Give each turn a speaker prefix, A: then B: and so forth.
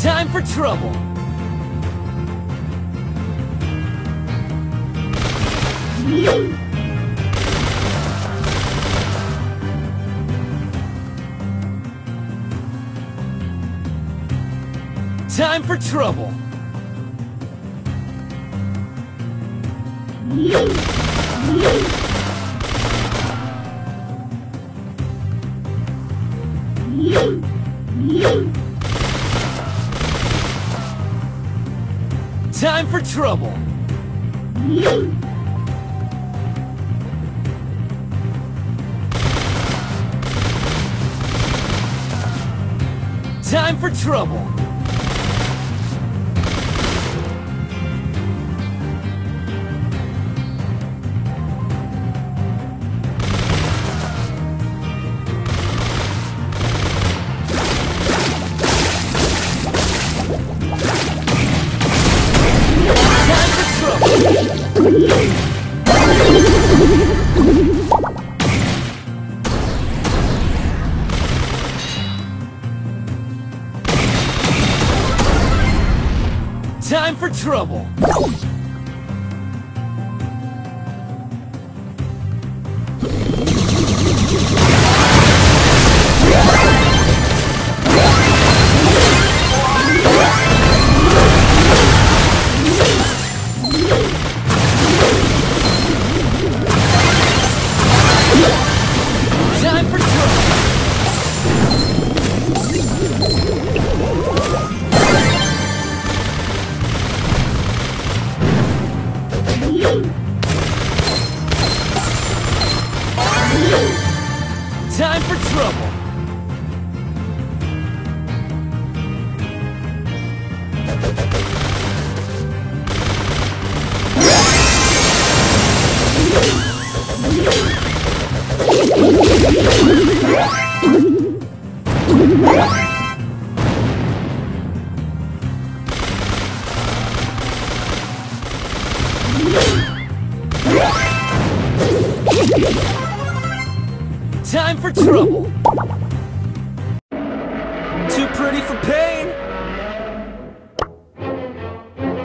A: Time for trouble. Time for trouble. Time for trouble. Time for trouble. Time for trouble. Time for trouble. time for trouble. Too pretty for pain.